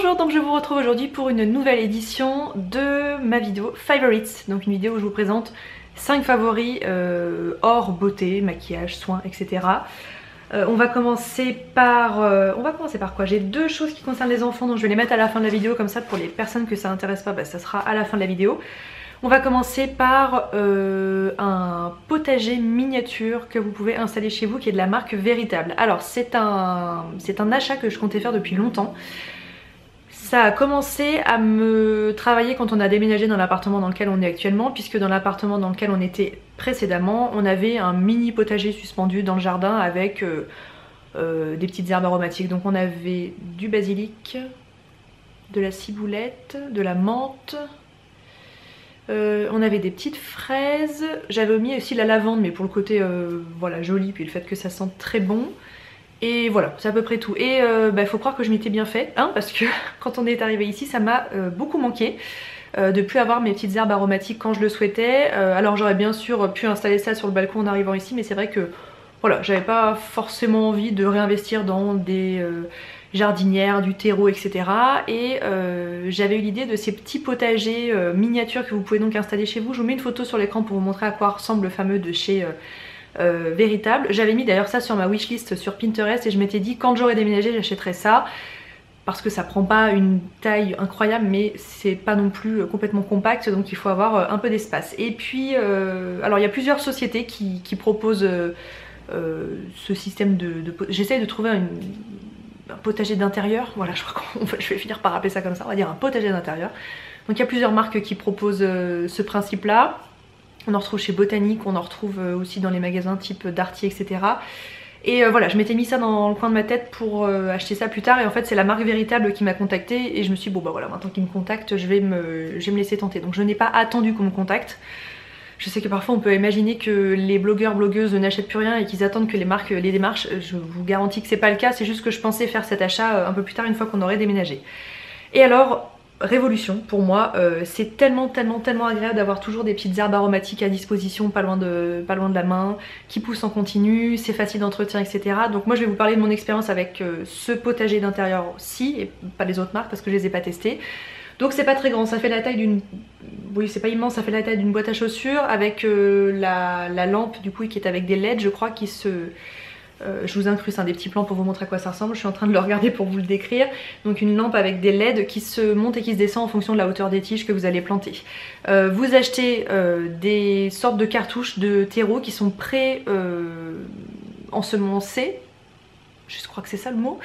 Bonjour, donc je vous retrouve aujourd'hui pour une nouvelle édition de ma vidéo Favorites, donc une vidéo où je vous présente 5 favoris euh, hors beauté, maquillage, soins, etc. Euh, on va commencer par... Euh, on va commencer par quoi? J'ai deux choses qui concernent les enfants, donc je vais les mettre à la fin de la vidéo, comme ça pour les personnes que ça intéresse pas, bah, ça sera à la fin de la vidéo. On va commencer par euh, un potager miniature que vous pouvez installer chez vous qui est de la marque Véritable. Alors c'est un, un achat que je comptais faire depuis longtemps. Ça a commencé à me travailler quand on a déménagé dans l'appartement dans lequel on est actuellement, puisque dans l'appartement dans lequel on était précédemment, on avait un mini potager suspendu dans le jardin avec euh, euh, des petites herbes aromatiques. Donc on avait du basilic, de la ciboulette, de la menthe, euh, on avait des petites fraises, j'avais mis aussi la lavande mais pour le côté voilà joli puis le fait que ça sente très bon. Et voilà, c'est à peu près tout. Et il euh, bah, faut croire que je m'étais bien fait, hein, parce que quand on est arrivé ici, ça m'a beaucoup manqué de plus avoir mes petites herbes aromatiques quand je le souhaitais. alors j'aurais bien sûr pu installer ça sur le balcon en arrivant ici, mais c'est vrai que voilà, j'avais pas forcément envie de réinvestir dans des jardinière, du terreau, etc. Et euh, j'avais eu l'idée de ces petits potagers euh, miniatures que vous pouvez donc installer chez vous. Je vous mets une photo sur l'écran pour vous montrer à quoi ressemble le fameux de chez euh, Véritable. J'avais mis d'ailleurs ça sur ma wishlist sur Pinterest et je m'étais dit quand j'aurai déménagé j'achèterai ça parce que ça prend pas une taille incroyable mais c'est pas non plus complètement compact donc il faut avoir un peu d'espace. Et puis alors il y a plusieurs sociétés qui, proposent ce système de... de J'essaye de trouver un potager d'intérieur, voilà je crois que je vais finir par appeler ça comme ça, on va dire un potager d'intérieur. Donc il y a plusieurs marques qui proposent euh, ce principe là. On en retrouve chez Botanique, on en retrouve euh, aussi dans les magasins type Darty, etc. Et euh, voilà, je m'étais mis ça dans le coin de ma tête pour acheter ça plus tard et en fait c'est la marque véritable qui m'a contacté et je me suis dit bon bah voilà maintenant qu'il me contacte je vais me, je vais me laisser tenter. Donc je n'ai pas attendu qu'on me contacte. Je sais que parfois on peut imaginer que les blogueurs, blogueuses n'achètent plus rien et qu'ils attendent que les marques les démarchent. Je vous garantis que c'est pas le cas, c'est juste que je pensais faire cet achat euh, un peu plus tard une fois qu'on aurait déménagé. Et alors, révolution pour moi, euh, c'est tellement tellement tellement agréable d'avoir toujours des petites herbes aromatiques à disposition pas loin de, pas loin de la main, qui poussent en continu, c'est facile d'entretien etc. Donc moi je vais vous parler de mon expérience avec euh, ce potager d'intérieur-ci et pas les autres marques parce que je les ai pas testés. Donc c'est pas très grand, ça fait la taille d'une... Oui c'est pas immense, ça fait la taille d'une boîte à chaussures avec euh, la, lampe du coup qui est avec des LED je crois qui se... Euh, je vous incruste un des petits plans pour vous montrer à quoi ça ressemble, je suis en train de le regarder pour vous le décrire. Donc une lampe avec des LED qui se monte et qui se descend en fonction de la hauteur des tiges que vous allez planter. Euh, vous achetez des sortes de cartouches de terreau qui sont prêts ensemencés je crois que c'est ça le mot,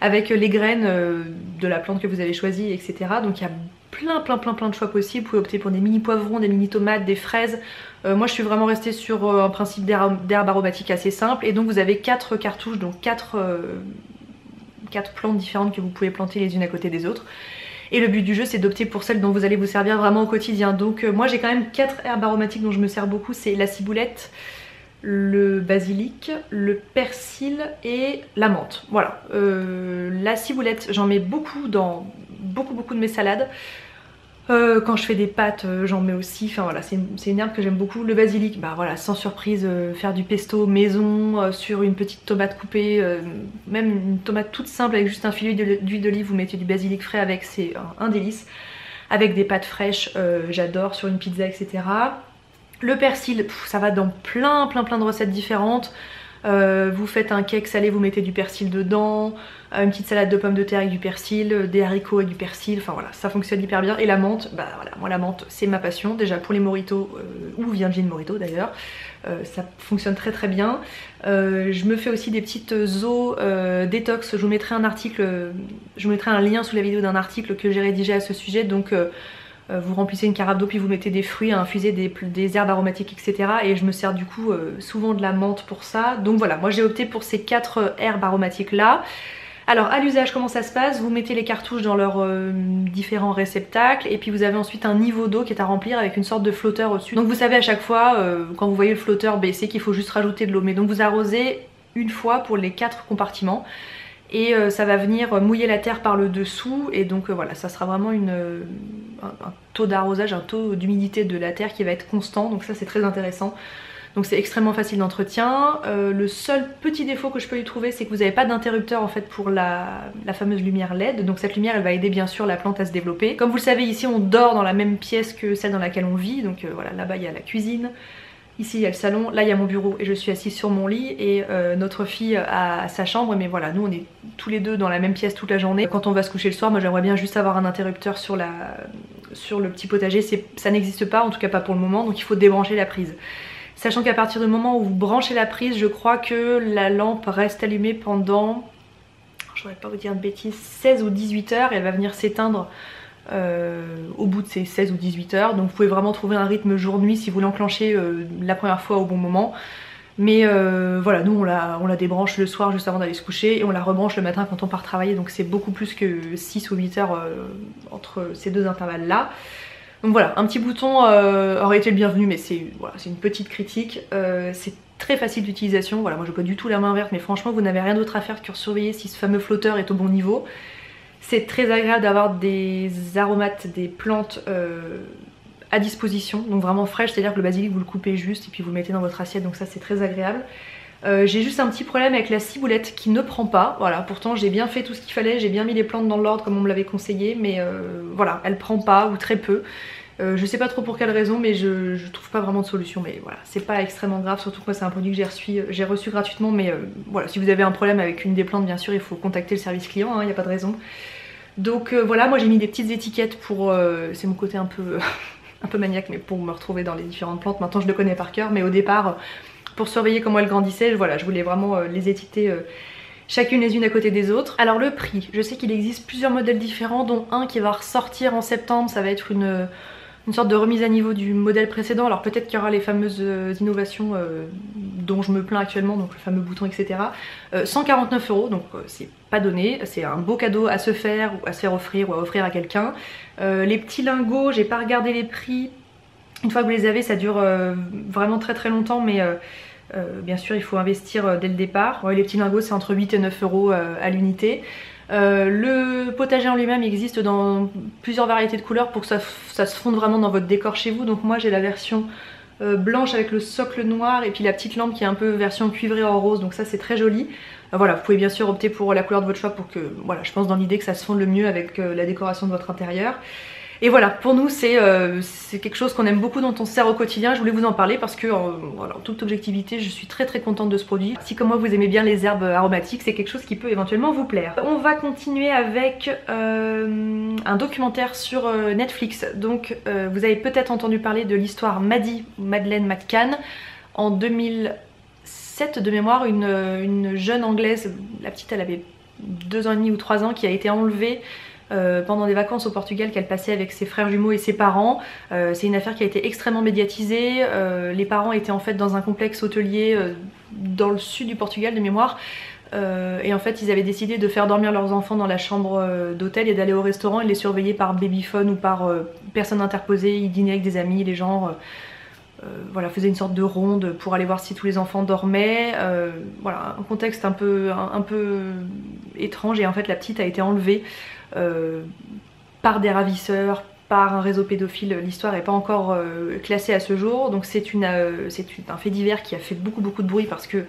avec les graines euh, de la plante que vous avez choisie, etc. Donc il y a plein plein plein plein de choix possibles. Vous pouvez opter pour des mini poivrons, des mini tomates, des fraises. Euh, moi je suis vraiment restée sur euh, un principe d'herbe aromatique assez simple. Et donc vous avez quatre cartouches, donc quatre, quatre plantes différentes que vous pouvez planter les unes à côté des autres. Et le but du jeu c'est d'opter pour celle dont vous allez vous servir vraiment au quotidien. Donc moi j'ai quand même quatre herbes aromatiques dont je me sers beaucoup. C'est la ciboulette, le basilic, le persil et la menthe. Voilà. Euh, la ciboulette, j'en mets beaucoup dans beaucoup beaucoup de mes salades. Euh, quand je fais des pâtes, euh, j'en mets aussi. Enfin voilà, c'est une, herbe que j'aime beaucoup. Le basilic, bah voilà, sans surprise, faire du pesto maison sur une petite tomate coupée, même une tomate toute simple avec juste un filet d'huile d'olive, vous mettez du basilic frais avec, c'est un, délice. Avec des pâtes fraîches, j'adore sur une pizza, etc. Le persil, ça va dans plein plein plein de recettes différentes. Euh, vous faites un cake salé, vous mettez du persil dedans, euh, une petite salade de pommes de terre avec du persil, euh, des haricots avec du persil, enfin voilà, ça fonctionne hyper bien. Et la menthe, bah voilà, moi la menthe c'est ma passion, déjà pour les moritos, ou Virgin Morito d'ailleurs, ça fonctionne très très bien. je me fais aussi des petites eaux détox, je vous mettrai un article, je vous mettrai un lien sous la vidéo d'un article que j'ai rédigé à ce sujet, donc euh, vous remplissez une carafe d'eau puis vous mettez des fruits à infuser, des, herbes aromatiques etc. Et je me sers du coup euh, souvent de la menthe pour ça. Donc voilà, moi j'ai opté pour ces quatre euh, herbes aromatiques là. Alors à l'usage comment ça se passe? Vous mettez les cartouches dans leurs différents réceptacles et puis vous avez ensuite un niveau d'eau qui est à remplir avec une sorte de flotteur au-dessus. Donc vous savez à chaque fois quand vous voyez le flotteur baisser qu'il faut juste rajouter de l'eau. Mais donc vous arrosez une fois pour les quatre compartiments et euh, ça va venir mouiller la terre par le dessous et donc euh, voilà ça sera vraiment euh, un, taux d'arrosage, un taux d'humidité de la terre qui va être constant donc ça c'est très intéressant. donc c'est extrêmement facile d'entretien. Le seul petit défaut que je peux lui trouver c'est que vous n'avez pas d'interrupteur en fait pour la, fameuse lumière LED, donc cette lumière elle va aider bien sûr la plante à se développer. Comme vous le savez ici on dort dans la même pièce que celle dans laquelle on vit, donc voilà là-bas il y a la cuisine, Ici il y a le salon, là il y a mon bureau et je suis assise sur mon lit et euh, notre fille a sa chambre mais voilà nous on est tous les deux dans la même pièce toute la journée. Quand on va se coucher le soir moi j'aimerais bien juste avoir un interrupteur sur, la, sur le petit potager, ça n'existe pas en tout cas pas pour le moment donc il faut débrancher la prise. Sachant qu'à partir du moment où vous branchez la prise je crois que la lampe reste allumée pendant, je voudrais pas vous dire de bêtises, 16 ou 18 heures et elle va venir s'éteindre euh, au bout de ces 16 ou 18 heures. Donc vous pouvez vraiment trouver un rythme jour-nuit si vous l'enclenchez euh, la première fois au bon moment. Mais euh, voilà, nous on la, débranche le soir juste avant d'aller se coucher et on la rebranche le matin quand on part travailler. Donc c'est beaucoup plus que 6 ou 8 heures entre ces deux intervalles là. Donc voilà, un petit bouton aurait été le bienvenu mais c'est une petite critique. c'est très facile d'utilisation, voilà moi je pas du tout la main verte mais franchement vous n'avez rien d'autre à faire que surveiller si ce fameux flotteur est au bon niveau. C'est très agréable d'avoir des aromates, des plantes euh, à disposition, donc vraiment fraîches, c'est-à-dire que le basilic vous le coupez juste et puis vous le mettez dans votre assiette, donc ça c'est très agréable. Euh, j'ai juste un petit problème avec la ciboulette qui ne prend pas, voilà, pourtant j'ai bien fait tout ce qu'il fallait, j'ai bien mis les plantes dans l'ordre comme on me l'avait conseillé, mais euh, voilà, elle prend pas ou très peu. Je sais pas trop pour quelle raison mais je, trouve pas vraiment de solution mais voilà c'est pas extrêmement grave surtout que c'est un produit que j'ai reçu, reçu gratuitement mais voilà si vous avez un problème avec une des plantes bien sûr il faut contacter le service client, il hein, n'y a pas de raison. Donc euh, voilà, moi j'ai mis des petites étiquettes pour... Euh, c'est mon côté un peu, un peu maniaque, mais pour me retrouver dans les différentes plantes. Maintenant je le connais par cœur, mais au départ, pour surveiller comment elles grandissaient, voilà, je voulais vraiment euh, les étiqueter chacune les unes à côté des autres. Alors le prix, je sais qu'il existe plusieurs modèles différents, dont un qui va ressortir en septembre, ça va être une une sorte de remise à niveau du modèle précédent. Alors peut-être qu'il y aura les fameuses euh, innovations euh, dont je me plains actuellement, donc le fameux bouton etc. 149 euros, donc euh, c'est pas donné, c'est un beau cadeau à se faire ou à se faire offrir ou à offrir à quelqu'un. les petits lingots, j'ai pas regardé les prix. Une fois que vous les avez, ça dure vraiment très très longtemps, mais bien sûr il faut investir dès le départ. les petits lingots c'est entre 8 et 9 euros à l'unité. Euh, le potager en lui-même existe dans plusieurs variétés de couleurs pour que ça, se fonde vraiment dans votre décor chez vous. Donc moi j'ai la version euh, blanche avec le socle noir et puis la petite lampe qui est un peu version cuivrée en rose donc ça c'est très joli. Euh, voilà, vous pouvez bien sûr opter pour la couleur de votre choix pour que, voilà, je pense dans l'idée que ça se fonde le mieux avec la décoration de votre intérieur. Et voilà, pour nous euh, c'est quelque chose qu'on aime beaucoup, dont on sert au quotidien. Je voulais vous en parler parce que, en, voilà, en toute objectivité, je suis très très contente de ce produit. Si comme moi vous aimez bien les herbes aromatiques, c'est quelque chose qui peut éventuellement vous plaire. On va continuer avec euh, un documentaire sur euh, Netflix. Donc vous avez peut-être entendu parler de l'histoire Maddie, Madeleine McCann, en 2007 de mémoire, une, une jeune anglaise, la petite elle avait deux ans et demi ou trois ans, qui a été enlevée euh, pendant des vacances au Portugal qu'elle passait avec ses frères jumeaux et ses parents. Euh, c'est une affaire qui a été extrêmement médiatisée. Euh, les parents étaient en fait dans un complexe hôtelier dans le sud du Portugal de mémoire. et en fait ils avaient décidé de faire dormir leurs enfants dans la chambre d'hôtel et d'aller au restaurant et les surveiller par babyphone ou par personne interposée. Ils dînaient avec des amis, les gens voilà, faisaient une sorte de ronde pour aller voir si tous les enfants dormaient. voilà, un contexte un peu, un peu étrange et en fait la petite a été enlevée par des ravisseurs, par un réseau pédophile, l'histoire n'est pas encore euh, classée à ce jour, donc c'est euh, un fait divers qui a fait beaucoup beaucoup de bruit parce que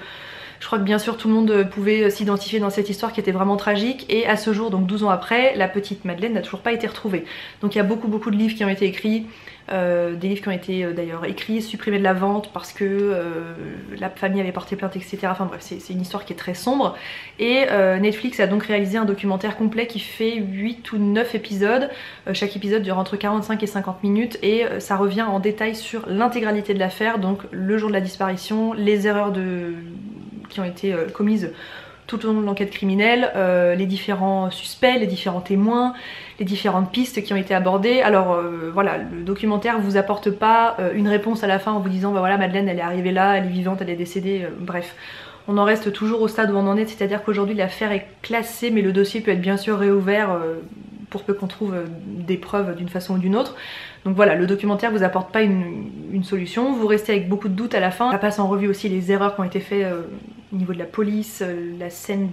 je crois que bien sûr tout le monde pouvait s'identifier dans cette histoire qui était vraiment tragique et à ce jour, donc 12 ans après, la petite Madeleine n'a toujours pas été retrouvée. Donc il y a beaucoup beaucoup de livres qui ont été écrits, euh, des livres qui ont été euh, d'ailleurs écrits, supprimés de la vente parce que euh, la famille avait porté plainte, etc. Enfin bref, c'est une histoire qui est très sombre. Et Netflix a donc réalisé un documentaire complet qui fait 8 ou 9 épisodes. chaque épisode dure entre 45 et 50 minutes et ça revient en détail sur l'intégralité de l'affaire, donc le jour de la disparition, les erreurs de... qui ont été commises tout au long de l'enquête criminelle, euh, les différents suspects, les différents témoins, les différentes pistes qui ont été abordées. Alors euh, voilà, le documentaire vous apporte pas euh, une réponse à la fin en vous disant bah voilà Madeleine elle est arrivée là, elle est vivante, elle est décédée, bref. On en reste toujours au stade où on en est, c'est-à-dire qu'aujourd'hui l'affaire est classée mais le dossier peut être bien sûr réouvert pour peu qu'on trouve des preuves d'une façon ou d'une autre. Donc voilà, le documentaire vous apporte pas une, solution, vous restez avec beaucoup de doutes à la fin. Ça passe en revue aussi les erreurs qui ont été faites euh, au niveau de la police, euh, la scène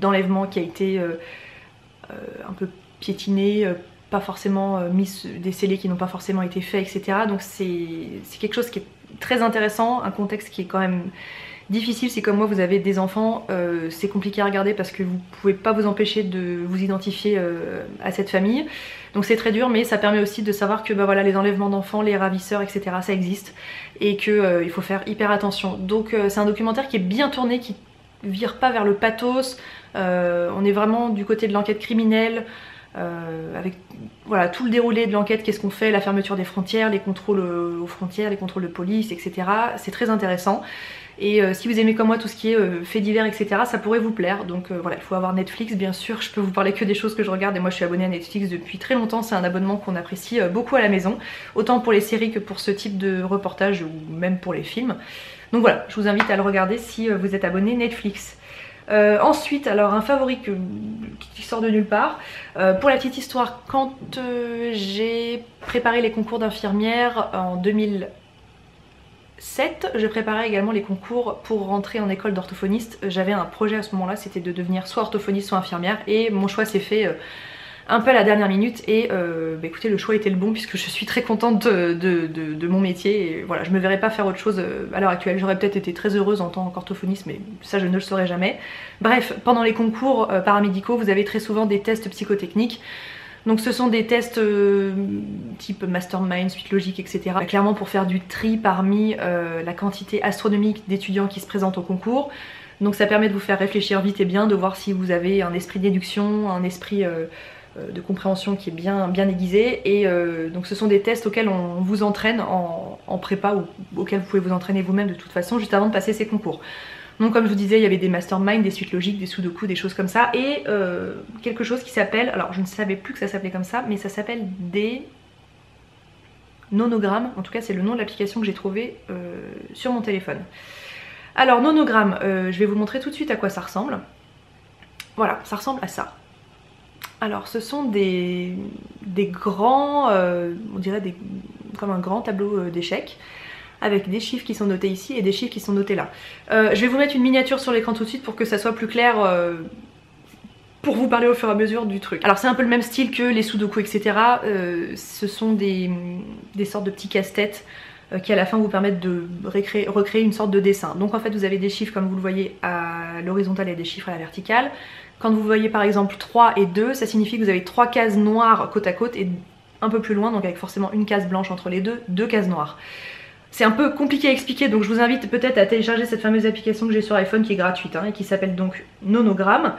d'enlèvement qui a été euh, un peu piétinée, pas forcément mis des scellés qui n'ont pas forcément été faits, etc. Donc c'est quelque chose qui est très intéressant, un contexte qui est quand même difficile si comme moi vous avez des enfants, euh, c'est compliqué à regarder parce que vous pouvez pas vous empêcher de vous identifier euh, à cette famille. Donc c'est très dur mais ça permet aussi de savoir que bah voilà, les enlèvements d'enfants, les ravisseurs, etc. ça existe et qu'il euh, faut faire hyper attention. Donc c'est un documentaire qui est bien tourné, qui vire pas vers le pathos, on est vraiment du côté de l'enquête criminelle. Avec voilà, tout le déroulé de l'enquête, qu'est-ce qu'on fait, la fermeture des frontières, les contrôles aux frontières, les contrôles de police, etc. C'est très intéressant. Et euh, si vous aimez comme moi tout ce qui est euh, fait divers, etc., ça pourrait vous plaire. Donc euh, voilà, il faut avoir Netflix, bien sûr. Je peux vous parler que des choses que je regarde. Et moi, je suis abonnée à Netflix depuis très longtemps. C'est un abonnement qu'on apprécie beaucoup à la maison, autant pour les séries que pour ce type de reportage ou même pour les films. Donc voilà, je vous invite à le regarder si vous êtes abonné Netflix. Ensuite, alors un favori qui sort de nulle part. pour la petite histoire, quand j'ai préparé les concours d'infirmière en 2000 7, je préparais également les concours pour rentrer en école d'orthophoniste. J'avais un projet à ce moment-là, c'était de devenir soit orthophoniste soit infirmière et mon choix s'est fait euh, un peu à la dernière minute et euh, bah, écoutez le choix était le bon puisque je suis très contente de, mon métier et voilà je me verrais pas faire autre chose euh, à l'heure actuelle j'aurais peut-être été très heureuse en tant qu'orthophoniste mais ça je ne le saurais jamais bref pendant les concours paramédicaux vous avez très souvent des tests psychotechniques donc ce sont des tests euh, type mastermind, suite logique, etc. Clairement pour faire du tri parmi euh, la quantité astronomique d'étudiants qui se présentent au concours. Donc ça permet de vous faire réfléchir vite et bien, de voir si vous avez un esprit d'éduction, un esprit euh, de compréhension qui est bien, bien aiguisé. Et donc ce sont des tests auxquels on vous entraîne en, en prépa ou auxquels vous pouvez vous entraîner vous-même de toute façon juste avant de passer ces concours. Donc comme je vous disais, il y avait des masterminds, des suites logiques, des sudoku, des choses comme ça. Et euh, quelque chose qui s'appelle, alors je ne savais plus que ça s'appelait comme ça, mais ça s'appelle des nonogrammes. En tout cas c'est le nom de l'application que j'ai trouvé euh, sur mon téléphone. Alors nonogramme, euh, je vais vous montrer tout de suite à quoi ça ressemble. Voilà, ça ressemble à ça. Alors ce sont des, grands, on dirait comme un grand tableau d'échecs avec des chiffres qui sont notés ici et des chiffres qui sont notés là. Euh, je vais vous mettre une miniature sur l'écran tout de suite pour que ça soit plus clair euh, pour vous parler au fur et à mesure du truc. Alors c'est un peu le même style que les sudoku etc. Euh, ce sont des, sortes de petits casse-têtes qui à la fin vous permettent de recréer une sorte de dessin. Donc en fait vous avez des chiffres comme vous le voyez à l'horizontale et des chiffres à la verticale. Quand vous voyez par exemple 3 et 2, ça signifie que vous avez trois cases noires côte à côte et un peu plus loin, donc avec forcément une case blanche entre les deux, deux cases noires. C'est un peu compliqué à expliquer donc je vous invite peut-être à télécharger cette fameuse application que j'ai sur iPhone qui est gratuite hein, et qui s'appelle donc Nonogramme.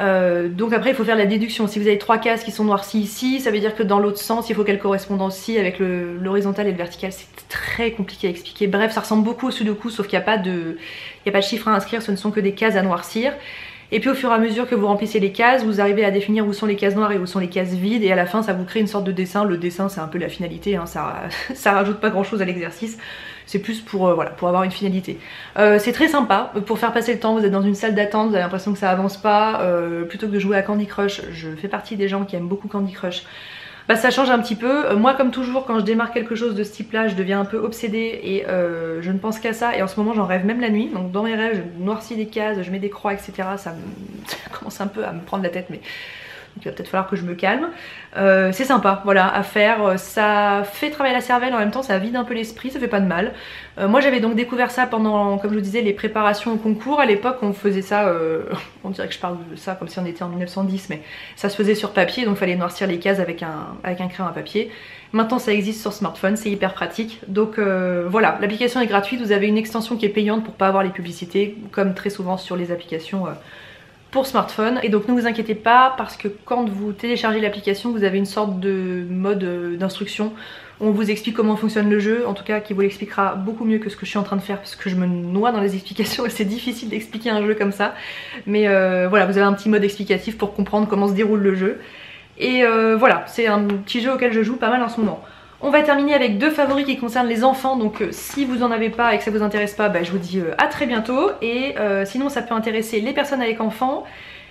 Euh, donc après il faut faire la déduction, si vous avez trois cases qui sont noircies ici, ça veut dire que dans l'autre sens il faut qu'elles correspondent aussi avec l'horizontal et le vertical, c'est très compliqué à expliquer. Bref ça ressemble beaucoup au sudoku sauf qu'il n'y a, pas de, a pas de chiffres à inscrire, ce ne sont que des cases à noircir. Et puis au fur et à mesure que vous remplissez les cases, vous arrivez à définir où sont les cases noires et où sont les cases vides. Et à la fin, ça vous crée une sorte de dessin. Le dessin, c'est un peu la finalité, hein. ça, rajoute pas grand chose à l'exercice. C'est plus pour, euh, avoir une finalité. Euh, c'est très sympa, pour faire passer le temps, vous êtes dans une salle d'attente, vous avez l'impression que ça avance pas. Euh, plutôt que de jouer à Candy Crush, je fais partie des gens qui aiment beaucoup Candy Crush bah, ça change un petit peu. Euh, moi comme toujours quand je démarre quelque chose de ce type là je deviens un peu obsédée et euh, je ne pense qu'à ça et en ce moment j'en rêve même la nuit donc dans mes rêves je noircis des cases, je mets des croix etc. Ça, ça commence un peu à me prendre la tête mais il va peut-être falloir que je me calme. Euh, c'est sympa, voilà, à faire. Ça fait travailler la cervelle, en même temps ça vide un peu l'esprit, ça fait pas de mal. Euh, moi j'avais donc découvert ça pendant, comme je vous disais, les préparations au concours. À l'époque on faisait ça, euh, on dirait que je parle de ça comme si on était en 1910, mais ça se faisait sur papier, donc il fallait noircir les cases avec un, avec un crayon à papier. Maintenant ça existe sur smartphone, c'est hyper pratique. Donc voilà, l'application est gratuite, vous avez une extension qui est payante pour pas avoir les publicités, comme très souvent sur les applications pour smartphone et donc ne vous inquiétez pas parce que quand vous téléchargez l'application vous avez une sorte de mode euh, d'instruction on vous explique comment fonctionne le jeu, en tout cas qui vous l'expliquera beaucoup mieux que ce que je suis en train de faire parce que je me noie dans les explications et c'est difficile d'expliquer un jeu comme ça. Mais euh, voilà, vous avez un petit mode explicatif pour comprendre comment se déroule le jeu. Et euh, voilà, c'est un petit jeu auquel je joue pas mal en ce moment. On va terminer avec deux favoris qui concernent les enfants, donc euh, si vous en avez pas et que ça vous intéresse pas, bah, je vous dis euh, à très bientôt. Et euh, sinon ça peut intéresser les personnes avec enfants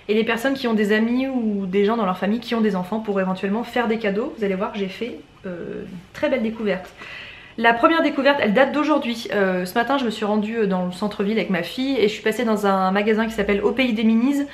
et les personnes qui ont des amis ou des gens dans leur famille qui ont des enfants pour éventuellement faire des cadeaux. Vous allez voir, j'ai fait euh, très belle découverte. La première découverte, elle date d'aujourd'hui. ce matin, je me suis rendue dans le centre-ville avec ma fille et je suis passée dans un magasin qui s'appelle Au Pays des Minis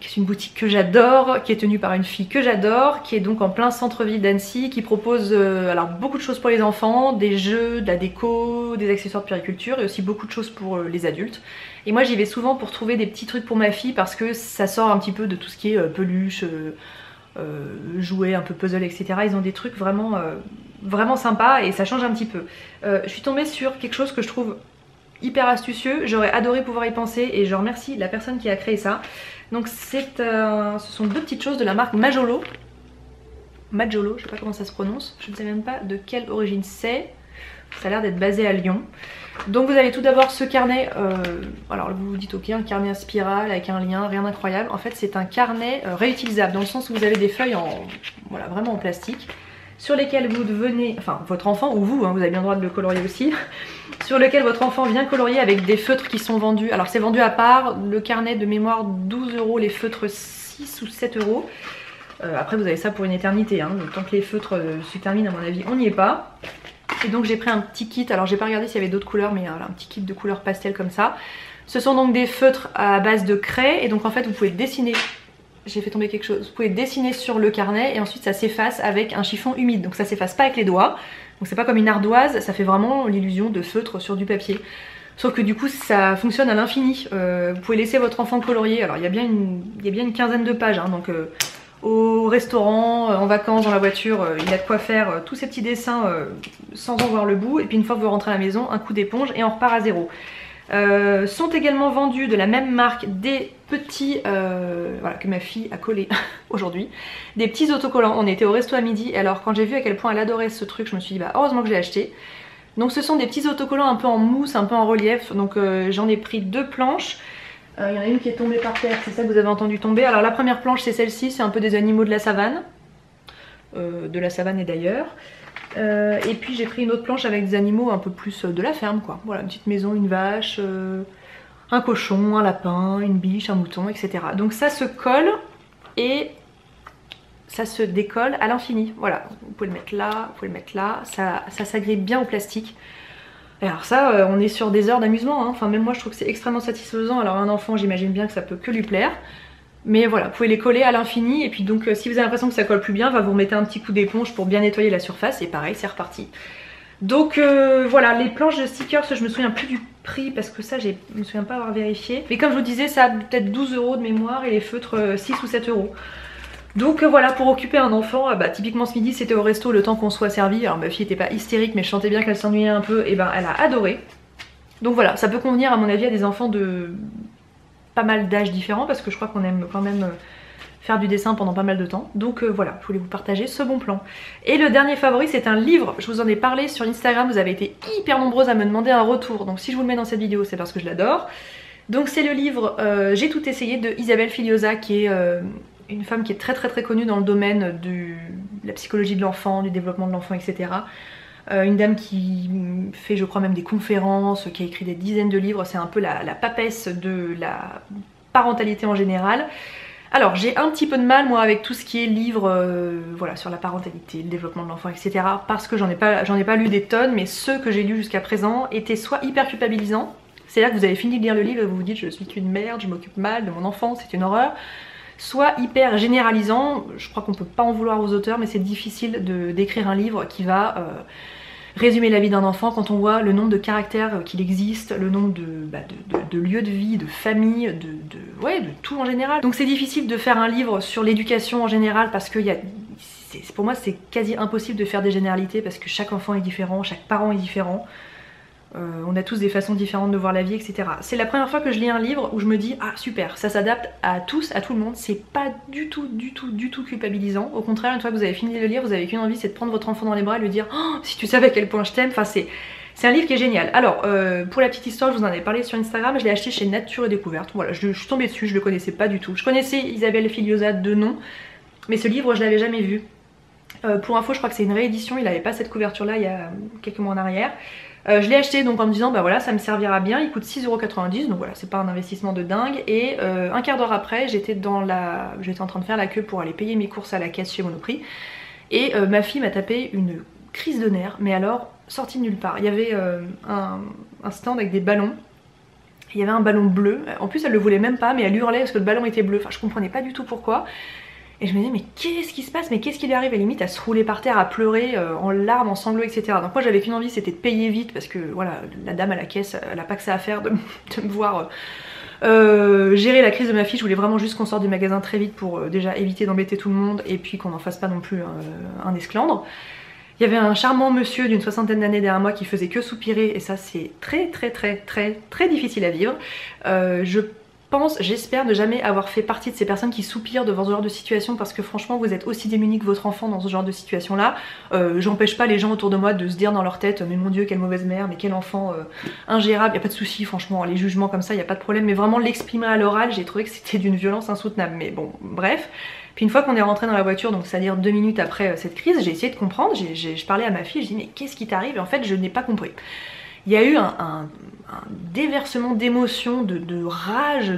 qui est une boutique que j'adore, qui est tenue par une fille que j'adore, qui est donc en plein centre-ville d'Annecy, qui propose euh, alors beaucoup de choses pour les enfants, des jeux, de la déco, des accessoires de périculture et aussi beaucoup de choses pour euh, les adultes. Et moi j'y vais souvent pour trouver des petits trucs pour ma fille parce que ça sort un petit peu de tout ce qui est euh, peluche, jouets, un peu puzzle, etc. Ils ont des trucs vraiment, vraiment sympas et ça change un petit peu. je suis tombée sur quelque chose que je trouve hyper astucieux, j'aurais adoré pouvoir y penser et je remercie la personne qui a créé ça. Donc euh, ce sont deux petites choses de la marque Majolo. Majolo, je sais pas comment ça se prononce, je ne sais même pas de quelle origine c'est. Ça a l'air d'être basé à Lyon. Donc vous avez tout d'abord ce carnet, euh, alors vous vous dites ok un carnet à spirale avec un lien, rien d'incroyable. En fait c'est un carnet euh, réutilisable dans le sens où vous avez des feuilles en, voilà, vraiment en plastique sur lesquels vous devenez, enfin votre enfant ou vous, hein, vous avez bien le droit de le colorier aussi, sur lequel votre enfant vient colorier avec des feutres qui sont vendus. Alors c'est vendu à part, le carnet de mémoire 12 euros, les feutres 6 ou 7 euros. Euh, après vous avez ça pour une éternité, hein. tant que les feutres euh, se terminent à mon avis on n'y est pas. Et donc j'ai pris un petit kit, alors j'ai pas regardé s'il y avait d'autres couleurs mais un petit kit de couleurs pastel comme ça. Ce sont donc des feutres à base de craie et donc en fait vous pouvez dessiner j'ai fait tomber quelque chose. Vous pouvez dessiner sur le carnet et ensuite ça s'efface avec un chiffon humide. Donc ça s'efface pas avec les doigts. Donc c'est pas comme une ardoise, ça fait vraiment l'illusion de feutre sur du papier. Sauf que du coup ça fonctionne à l'infini. Euh, vous pouvez laisser votre enfant colorier. Alors il y a bien une, quinzaine de pages. Hein. donc euh, au restaurant, euh, en vacances, dans la voiture, il a de quoi faire tous ces petits dessins sans en voir le bout. Et puis une fois que vous rentrez à la maison, un coup d'éponge et on repart à zéro. Euh, sont également vendus de la même marque des petits, euh, voilà, que ma fille a collé aujourd'hui, des petits autocollants. On était au resto à midi, alors quand j'ai vu à quel point elle adorait ce truc, je me suis dit bah heureusement que j'ai acheté. Donc ce sont des petits autocollants un peu en mousse, un peu en relief, donc euh, j'en ai pris deux planches. Il y en a une qui est tombée par terre, c'est ça que vous avez entendu tomber. Alors la première planche c'est celle-ci, c'est un peu des animaux de la savane, de la savane et d'ailleurs. Euh, et puis j'ai pris une autre planche avec des animaux un peu plus euh, de la ferme quoi. Voilà, une petite maison, une vache, euh, un cochon, un lapin, une biche, un mouton, etc. Donc ça se colle et ça se décolle à l'infini. Voilà, vous pouvez le mettre là, vous pouvez le mettre là, ça, ça s'agrippe bien au plastique. Et alors ça, on est sur des heures d'amusement, hein. enfin même moi je trouve que c'est extrêmement satisfaisant. Alors un enfant, j'imagine bien que ça peut que lui plaire. Mais voilà, vous pouvez les coller à l'infini et puis donc euh, si vous avez l'impression que ça colle plus bien, va vous remettez un petit coup d'éponge pour bien nettoyer la surface et pareil, c'est reparti. Donc euh, voilà, les planches de stickers, je me souviens plus du prix parce que ça je me souviens pas avoir vérifié. Mais comme je vous disais, ça a peut-être 12 euros de mémoire et les feutres 6 euh, ou 7 euros. Donc voilà, pour occuper un enfant, bah, typiquement ce midi c'était au resto le temps qu'on soit servi. Alors ma fille était pas hystérique mais je sentais bien qu'elle s'ennuyait un peu et ben elle a adoré. Donc voilà, ça peut convenir à mon avis à des enfants de pas mal d'âges différents parce que je crois qu'on aime quand même euh, faire du dessin pendant pas mal de temps. Donc euh, voilà, je voulais vous partager ce bon plan. Et le dernier favori, c'est un livre. Je vous en ai parlé sur Instagram, vous avez été hyper nombreuses à me demander un retour. Donc si je vous le mets dans cette vidéo, c'est parce que je l'adore. Donc c'est le livre euh, J'ai tout essayé de Isabelle Filiosa qui est une femme qui est très très très connue dans le domaine de la psychologie de l'enfant, du développement de l'enfant, etc. Euh, une dame qui fait je crois même des conférences, qui a écrit des dizaines de livres, c'est un peu la, papesse de la parentalité en général. Alors j'ai un petit peu de mal moi avec tout ce qui est livre euh, voilà, sur la parentalité, le développement de l'enfant, etc. Parce que j'en ai, pas, lu des tonnes, mais ceux que j'ai lus jusqu'à présent étaient soit hyper culpabilisants, c'est là que vous avez fini de lire le livre et vous vous dites je suis une merde, je m'occupe mal de mon enfant, c'est une horreur soit hyper généralisant, je crois qu'on peut pas en vouloir aux auteurs mais c'est difficile d'écrire un livre qui va euh, résumer la vie d'un enfant quand on voit le nombre de caractères qu'il existe, le nombre de, bah, lieux de vie, de famille, de, ouais, de tout en général. Donc c'est difficile de faire un livre sur l'éducation en général parce que y a, pour moi c'est quasi impossible de faire des généralités parce que chaque enfant est différent, chaque parent est différent. Euh, on a tous des façons différentes de voir la vie, etc. C'est la première fois que je lis un livre où je me dis ah super, ça s'adapte à tous, à tout le monde. C'est pas du tout, du tout, du tout culpabilisant. Au contraire, une fois que vous avez fini de le lire, vous avez qu'une envie, c'est de prendre votre enfant dans les bras et lui dire oh, si tu savais à quel point je t'aime. Enfin c'est c'est un livre qui est génial. Alors, euh, pour la petite histoire, je vous en ai parlé sur Instagram, je l'ai acheté chez Nature et Découverte. Voilà, je, suis tombée dessus, je le connaissais pas du tout. Je connaissais Isabelle Filiosa de nom, mais ce livre, je l'avais jamais vu. Euh, pour info, je crois que c'est une réédition, il n'avait pas cette couverture là il y a quelques mois en arrière. Euh, je l'ai acheté donc en me disant bah voilà ça me servira bien, il coûte 6,90€ donc voilà c'est pas un investissement de dingue. Et euh, un quart d'heure après j'étais dans la j'étais en train de faire la queue pour aller payer mes courses à la caisse chez Monoprix. Et euh, ma fille m'a tapé une crise de nerfs mais alors sortie de nulle part. Il y avait un, stand avec des ballons. Il y avait un ballon bleu, en plus elle le voulait même pas mais elle hurlait parce que le ballon était bleu, enfin je comprenais pas du tout pourquoi. Et je me disais mais qu'est-ce qui se passe, mais qu'est-ce qui lui arrive, à limite à se rouler par terre, à pleurer euh, en larmes, en sanglots, etc. Donc moi j'avais qu'une envie c'était de payer vite parce que voilà la dame à la caisse elle a pas que ça à faire de, me voir euh, gérer la crise de ma fille. Je voulais vraiment juste qu'on sorte du magasin très vite pour déjà éviter d'embêter tout le monde et puis qu'on n'en fasse pas non plus un esclandre. Il y avait un charmant monsieur d'une soixantaine d'années derrière moi qui faisait que soupirer et ça c'est très très très très très difficile à vivre. Euh, je pense, j'espère ne jamais avoir fait partie de ces personnes qui soupirent devant ce genre de situation parce que franchement vous êtes aussi démunis que votre enfant dans ce genre de situation là. Euh, j'empêche pas les gens autour de moi de se dire dans leur tête mais mon dieu quelle mauvaise mère, mais quel enfant euh, ingérable, y a pas de souci franchement, les jugements comme ça y a pas de problème mais vraiment l'exprimer à l'oral j'ai trouvé que c'était d'une violence insoutenable mais bon bref. Puis une fois qu'on est rentré dans la voiture, donc c'est-à-dire deux minutes après euh, cette crise, j'ai essayé de comprendre, je parlais à ma fille, je dis mais qu'est-ce qui t'arrive? Et en fait je n'ai pas compris. Il y a eu un, déversement d'émotions, de, rage,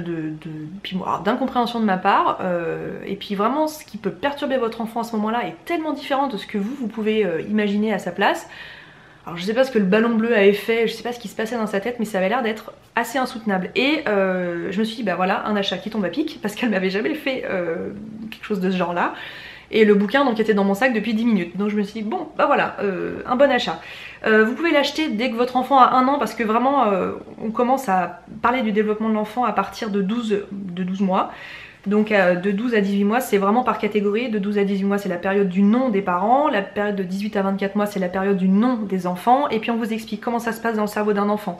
d'incompréhension de ma part. Euh, et puis vraiment ce qui peut perturber votre enfant à ce moment-là est tellement différent de ce que vous, vous pouvez euh, imaginer à sa place. Alors je sais pas ce que le ballon bleu avait fait, je sais pas ce qui se passait dans sa tête, mais ça avait l'air d'être assez insoutenable. Et euh, je me suis dit, bah voilà, un achat qui tombe à pic, parce qu'elle m'avait jamais fait quelque chose de ce genre-là. Et le bouquin donc était dans mon sac depuis 10 minutes. Donc je me suis dit, bon, bah voilà, euh, un bon achat. vous pouvez l'acheter dès que votre enfant a un an, parce que vraiment, on commence à parler du développement de l'enfant à partir de 12, de 12 mois. Donc euh, de 12 à 18 mois, c'est vraiment par catégorie. De 12 à 18 mois, c'est la période du nom des parents. La période de 18 à 24 mois, c'est la période du nom des enfants. Et puis on vous explique comment ça se passe dans le cerveau d'un enfant.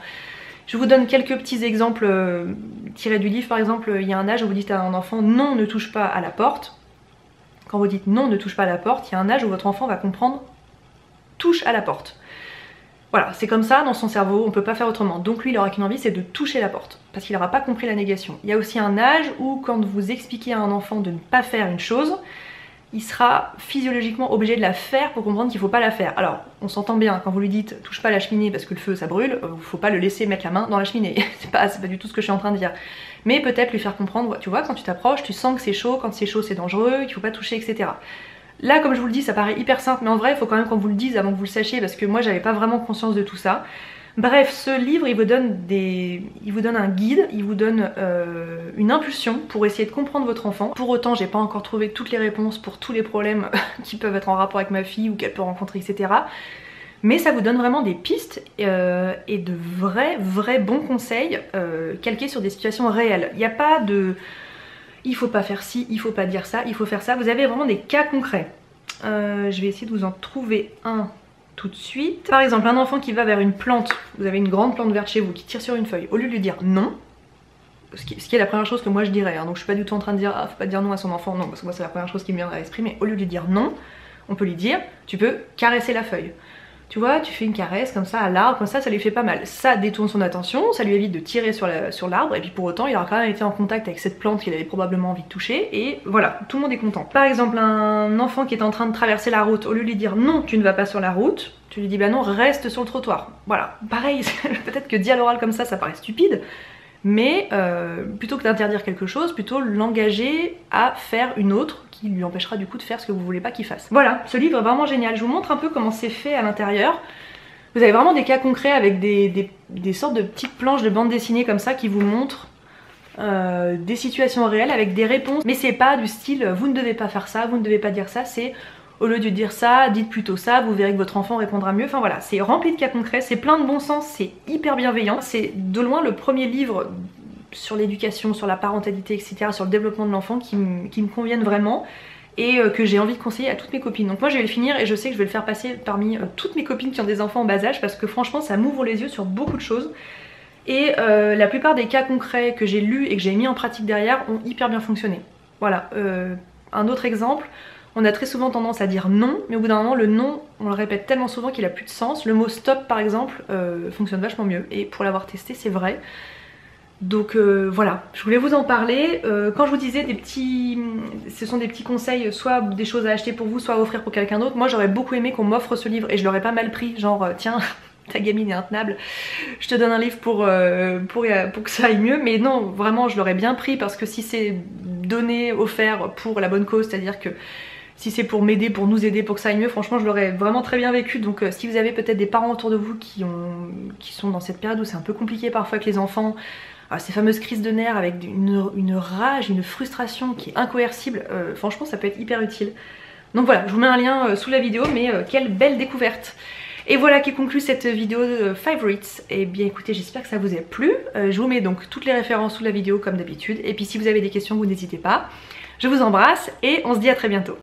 Je vous donne quelques petits exemples euh, tirés du livre. Par exemple, il y a un âge où vous dites à un enfant non, ne touche pas à la porte. Quand vous dites non, ne touche pas à la porte, il y a un âge où votre enfant va comprendre touche à la porte. Voilà, c'est comme ça dans son cerveau, on peut pas faire autrement. Donc lui, il aura qu'une envie, c'est de toucher la porte, parce qu'il n'aura pas compris la négation. Il y a aussi un âge où quand vous expliquez à un enfant de ne pas faire une chose, il sera physiologiquement obligé de la faire pour comprendre qu'il faut pas la faire. Alors, on s'entend bien, quand vous lui dites touche pas la cheminée parce que le feu ça brûle, il euh, faut pas le laisser mettre la main dans la cheminée. c'est pas, pas du tout ce que je suis en train de dire. Mais peut-être lui faire comprendre, tu vois, quand tu t'approches, tu sens que c'est chaud, quand c'est chaud c'est dangereux, qu'il faut pas toucher, etc. Là, comme je vous le dis, ça paraît hyper simple, mais en vrai, il faut quand même qu'on vous le dise avant que vous le sachiez, parce que moi, j'avais pas vraiment conscience de tout ça. Bref, ce livre, il vous donne, des... il vous donne un guide, il vous donne euh, une impulsion pour essayer de comprendre votre enfant. Pour autant, j'ai pas encore trouvé toutes les réponses pour tous les problèmes qui peuvent être en rapport avec ma fille ou qu'elle peut rencontrer, etc. Mais ça vous donne vraiment des pistes euh, et de vrais, vrais bons conseils euh, calqués sur des situations réelles. Il n'y a pas de il faut pas faire ci, il faut pas dire ça, il faut faire ça. Vous avez vraiment des cas concrets. Je vais essayer de vous en trouver un tout de suite. Par exemple, un enfant qui va vers une plante, vous avez une grande plante verte chez vous qui tire sur une feuille, au lieu de lui dire non, ce qui, est la première chose que moi je dirais, hein. donc je suis pas du tout en train de dire ah faut pas dire non à son enfant, non, parce que moi c'est la première chose qui me vient à l'esprit, mais au lieu de lui dire non, on peut lui dire tu peux caresser la feuille. Tu vois, tu fais une caresse comme ça à l'arbre, comme ça, ça lui fait pas mal. Ça détourne son attention, ça lui évite de tirer sur l'arbre, et puis pour autant, il aura quand même été en contact avec cette plante qu'il avait probablement envie de toucher, et voilà, tout le monde est content. Par exemple, un enfant qui est en train de traverser la route, au lieu de lui dire non, tu ne vas pas sur la route, tu lui dis bah non, reste sur le trottoir. Voilà, pareil, peut-être que dit à l'oral comme ça, ça paraît stupide, mais euh, plutôt que d'interdire quelque chose, plutôt l'engager à faire une autre qui lui empêchera du coup de faire ce que vous voulez pas qu'il fasse. Voilà, ce livre est vraiment génial. Je vous montre un peu comment c'est fait à l'intérieur. Vous avez vraiment des cas concrets avec des, sortes de petites planches de bande dessinée comme ça qui vous montrent euh, des situations réelles avec des réponses. Mais c'est pas du style vous ne devez pas faire ça, vous ne devez pas dire ça, c'est au lieu de dire ça, dites plutôt ça, vous verrez que votre enfant répondra mieux. Enfin voilà, c'est rempli de cas concrets, c'est plein de bon sens, c'est hyper bienveillant. C'est de loin le premier livre sur l'éducation, sur la parentalité, etc., sur le développement de l'enfant qui, me conviennent vraiment et euh, que j'ai envie de conseiller à toutes mes copines. Donc moi je vais le finir et je sais que je vais le faire passer parmi euh, toutes mes copines qui ont des enfants en bas âge parce que franchement ça m'ouvre les yeux sur beaucoup de choses. Et euh, la plupart des cas concrets que j'ai lus et que j'ai mis en pratique derrière ont hyper bien fonctionné. Voilà, un autre exemple, on a très souvent tendance à dire non, mais au bout d'un moment le non, on le répète tellement souvent qu'il a plus de sens. Le mot stop par exemple fonctionne vachement mieux et pour l'avoir testé c'est vrai. Donc euh, voilà, je voulais vous en parler. Euh, quand je vous disais des petits, ce sont des petits conseils, soit des choses à acheter pour vous, soit à offrir pour quelqu'un d'autre. Moi j'aurais beaucoup aimé qu'on m'offre ce livre et je l'aurais pas mal pris, genre euh, tiens, ta gamine est intenable, je te donne un livre pour, pour, pour que ça aille mieux. Mais non, vraiment je l'aurais bien pris parce que si c'est donné, offert pour la bonne cause, c'est-à-dire que si c'est pour m'aider, pour nous aider, pour que ça aille mieux, franchement je l'aurais vraiment très bien vécu. Donc si vous avez peut-être des parents autour de vous qui, qui sont dans cette période où c'est un peu compliqué parfois avec les enfants, ces fameuses crises de nerfs avec une, rage, une frustration qui est incoercible, franchement ça peut être hyper utile. Donc voilà, je vous mets un lien sous la vidéo, mais quelle belle découverte et voilà qui conclut cette vidéo de favorites. Et eh bien écoutez, j'espère que ça vous a plu. je vous mets donc toutes les références sous la vidéo comme d'habitude. Et puis si vous avez des questions, vous n'hésitez pas. Je vous embrasse et on se dit à très bientôt.